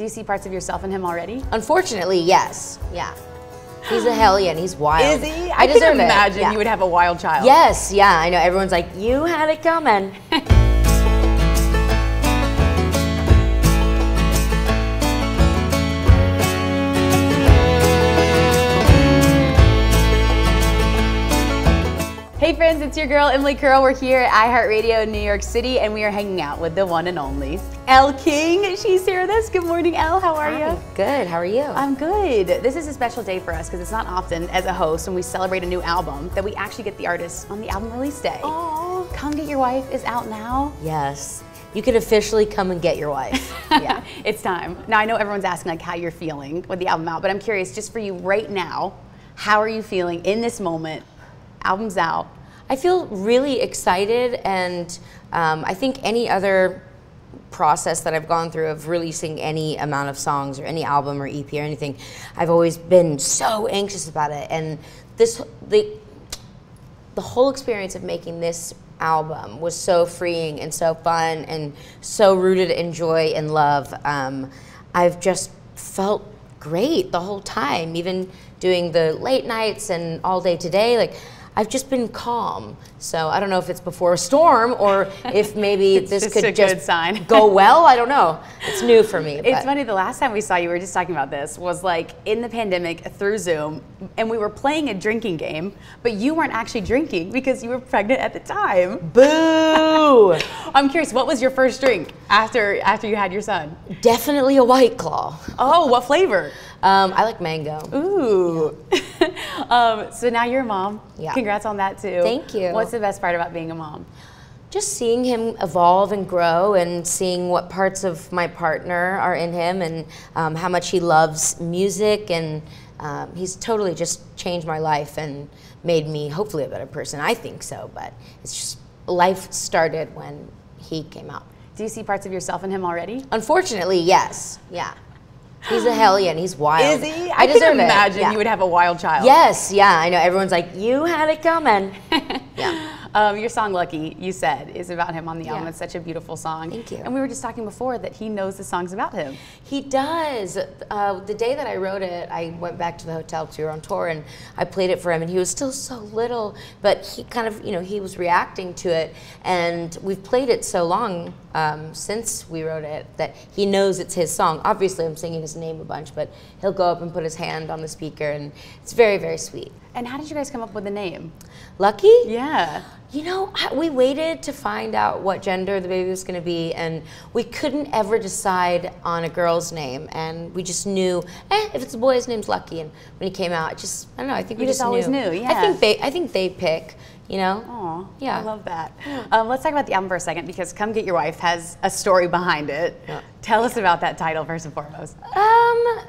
Do you see parts of yourself in him already? Unfortunately, yes. Yeah. He's a hellion. He's wild. Is he? I, I deserve can it. imagine Yeah. you would have a wild child. Yes, yeah, I know. Everyone's like, you had it coming. Hey friends, it's your girl Emily Curl. We're here at iHeartRadio in New York City and we are hanging out with the one and only Elle King. She's here with us. Good morning, Elle. How are Hi. you? Good. How are you? I'm good. This is a special day for us because it's not often as a host when we celebrate a new album that we actually get the artist on the album release day. Aw. Come Get Your Wife is out now. yes. You can officially come and get your wife. yeah, it's time. Now I know everyone's asking like how you're feeling with the album out, but I'm curious just for you right now, how are you feeling in this moment? Album's out. I feel really excited, and um, I think any other process that I've gone through of releasing any amount of songs or any album or EP or anything, I've always been so anxious about it. And this, the, the whole experience of making this album was so freeing and so fun and so rooted in joy and love. Um, I've just felt great the whole time, even doing the late nights and all day today. Like, I've just been calm. So I don't know if it's before a storm or if maybe this just could just sign. go well. I don't know. It's new for me. It's but- funny, the last time we saw you, we were just talking about this, was like in the pandemic through Zoom, and we were playing a drinking game, but you weren't actually drinking because you were pregnant at the time. Boo! I'm curious, what was your first drink after after you had your son? Definitely a white claw. Oh, what flavor? Um, I like mango. Ooh. um, so now you're a mom. Yeah. Congrats on that too. Thank you. What's the best part about being a mom? just seeing him evolve and grow and seeing what parts of my partner are in him and um, how much he loves music and um, he's totally just changed my life and made me hopefully a better person i think so but it's just life started when he came out Do you see parts of yourself in him already? unfortunately yes yeah he's a hellion he's wild Is he? i, can deserve it. imagine Yeah. you would have a wild child. yes yeah i know everyone's like you had it coming yeah Um, your song "Lucky," you said, is about him on the album. Yeah. It's such a beautiful song. Thank you. And we were just talking before that he knows the songs about him. He does. Uh, the day that I wrote it, I went back to the hotel because we were on tour, and I played it for him, and he was still so little, but he kind of, you know, he was reacting to it, and we've played it so long um, since we wrote it that he knows it's his song. Obviously, I'm singing his name a bunch, but he'll go up and put his hand on the speaker, and it's very, very sweet. And how did you guys come up with the name? Lucky? Yeah. You know, we waited to find out what gender the baby was going to be, and we couldn't ever decide on a girl's name. And we just knew, eh, if it's a boy, his name's Lucky. And when he came out, just I don't know. I think You we just always knew, I yeah. think they, I think they pick. You know. Aw, Yeah. I love that. Um, let's talk about the album for a second because "Come Get Your Wife" has a story behind it. Yeah. Tell us about that title first and foremost. Um,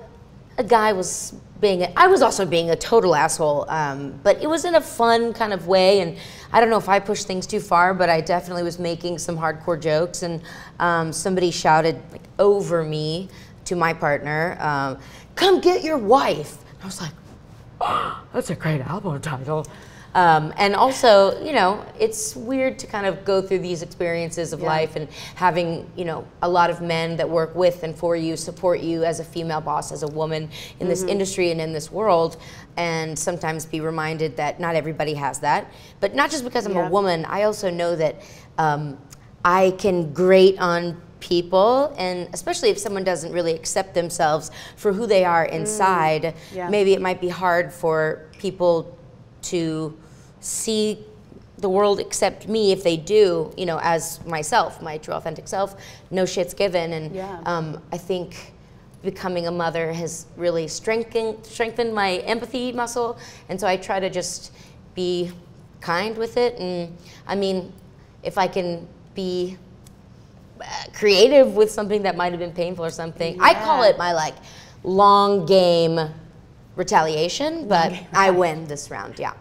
a guy was being. A, I was also being a total asshole, um, but it was in a fun kind of way. And I don't know if I pushed things too far, but I definitely was making some hardcore jokes. And um, somebody shouted like over me to my partner, um, "Come get your wife!" I was like, "Oh, "That's a great album title." Um, and also, you know, it's weird to kind of go through these experiences of Yeah. life and having, you know, a lot of men that work with and for you, support you as a female boss, as a woman in this industry and in this world, and sometimes be reminded that not everybody has that. But not just because I'm Yeah. a woman, I also know that um, I can grate on people and especially if someone doesn't really accept themselves for who they are inside Yeah. maybe it might be hard for people to see the world accept me if they do, you know, as myself, my true authentic self. No shit's given, and Yeah. um, I think becoming a mother has really strengthened strengthened my empathy muscle, and so I try to just be kind with it. And I mean, if I can be uh, creative with something that might have been painful or something, I call it my like long game retaliation, but I win this round. Yeah.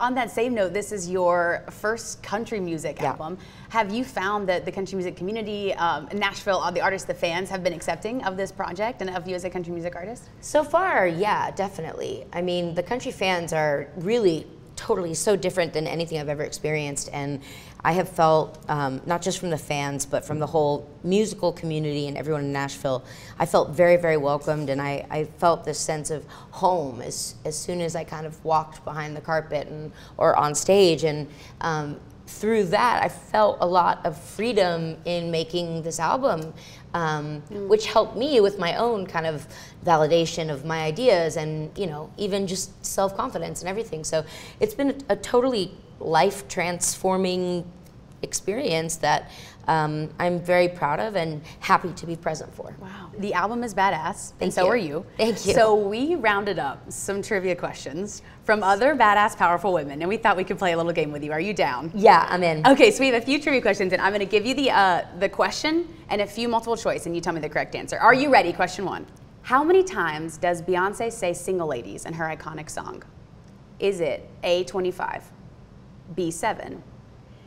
On that same note, this is your first country music Yeah. album. Have you found that the country music community, um, in Nashville, all the artists, the fans, have been accepting of this project and of you as a country music artist? So far, yeah, definitely. I mean, the country fans are really totally so different than anything I've ever experienced. And I have felt, um, not just from the fans, but from the whole musical community and everyone in Nashville, I felt very, very welcomed. And I, I felt this sense of home as, as soon as I kind of walked behind the carpet and, or on stage. And um, through that, I felt a lot of freedom in making this album, um, mm. which helped me with my own kind of validation of my ideas and, you know, even just self confidence and everything. So it's been a, a totally life transforming experience that um, I'm very proud of and happy to be present for. Wow. The album is badass, Thank and so you. are you. Thank you. So we rounded up some trivia questions from other badass, powerful women, and we thought we could play a little game with you. Are you down? Yeah, I'm in. Okay, so we have a few trivia questions, and I'm going to give you the uh, the question and a few multiple choice, and you tell me the correct answer. Are you ready? Question one. How many times does Beyonce say "single ladies" in her iconic song? Is it A 25, B 7,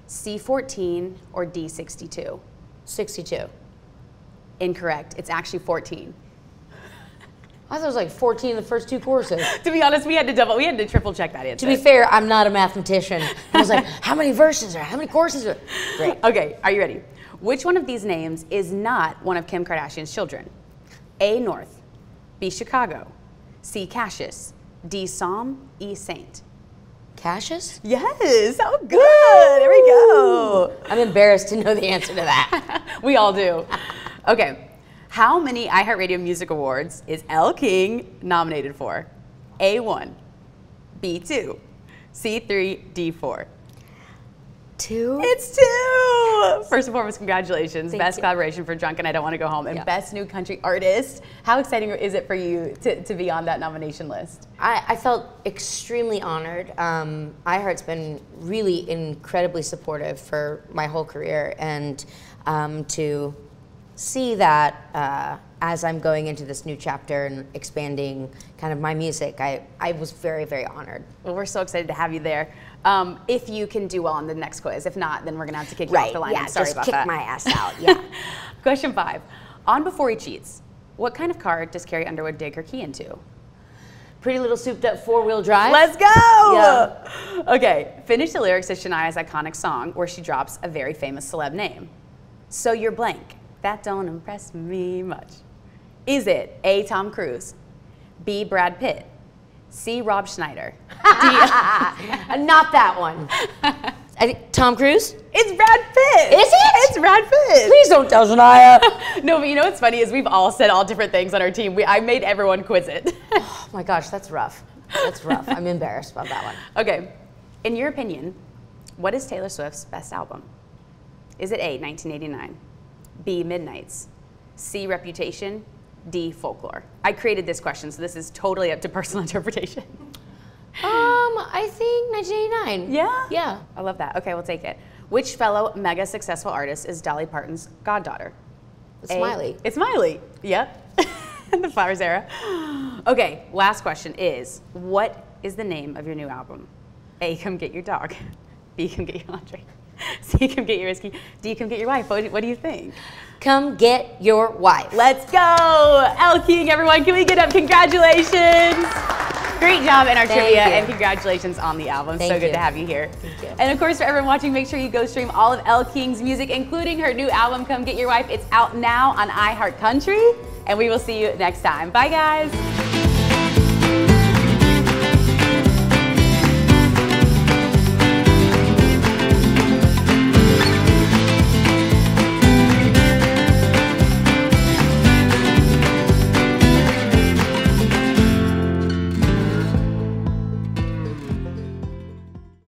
C14 or D62? 62. Incorrect. It's actually 14. I thought it was like 14 in the first two courses. to be honest, we had to double, we had to triple check that answer. To be fair, I'm not a mathematician. I was like, how many verses are, how many courses are? Great. Okay, are you ready? Which one of these names is not one of Kim Kardashian's children? A. North, B. Chicago, C. Cassius, D. Psalm, E. Saint. Cassius? Yes, oh good. There we go. I'm embarrassed to know the answer to that. we all do. Okay, how many iHeartRadio Music Awards is Elle King nominated for? A1, B2, C3, D4. Two? It's two! First and foremost, congratulations. Thank Best you. collaboration for Drunk and I Don't Want to Go Home and Yeah. Best New Country Artist. How exciting is it for you to, to be on that nomination list? I, I felt extremely honored. Um, iHeart's been really incredibly supportive for my whole career, and um, to see that uh, as I'm going into this new chapter and expanding kind of my music, I, I was very, very honored. Well, we're so excited to have you there. Um, if you can do well on the next quiz. If not, then we're going to have to kick you off the line. yeah, I'm sorry just about kick that. my ass out. Yeah. Question five. On Before He Cheats, what kind of car does Carrie Underwood dig her key into? Pretty little souped up four wheel drive. Let's go! Yeah. Okay, finish the lyrics of Shania's iconic song where she drops a very famous celeb name. So you're blank. That don't impress me much. Is it A. Tom Cruise, B. Brad Pitt, C. Rob Schneider, Not that one. I think Tom Cruise. It's Brad Pitt. Is it? It's Brad Pitt. Please don't tell Shania. No, but you know what's funny is we've all said all different things on our team. We, I made everyone quiz it. oh my gosh, that's rough. That's rough. I'm embarrassed about that one. okay, in your opinion, what is Taylor Swift's best album? Is it A, 1989, B, Midnights, C, Reputation, D, Folklore? I created this question, so this is totally up to personal interpretation. Um, I think 1989. Yeah? Yeah. I love that. Okay, we'll take it. Which fellow mega successful artist is Dolly Parton's goddaughter? A- Smiley. It's Miley. Yep. the Flowers era. Okay, last question is what is the name of your new album? A, come get your dog. B, come get your laundry. C, come get your whiskey. Do you come get your wife. What, what do you think? Come get your wife. Let's go! Elle King, everyone. Can we get up? Congratulations! Great job in our Thank trivia you. and congratulations on the album. so good you. to have you here. Thank you. And of course, for everyone watching, make sure you go stream all of Elle King's music, including her new album, Come Get Your Wife. It's out now on iHeart Country, and we will see you next time. Bye, guys.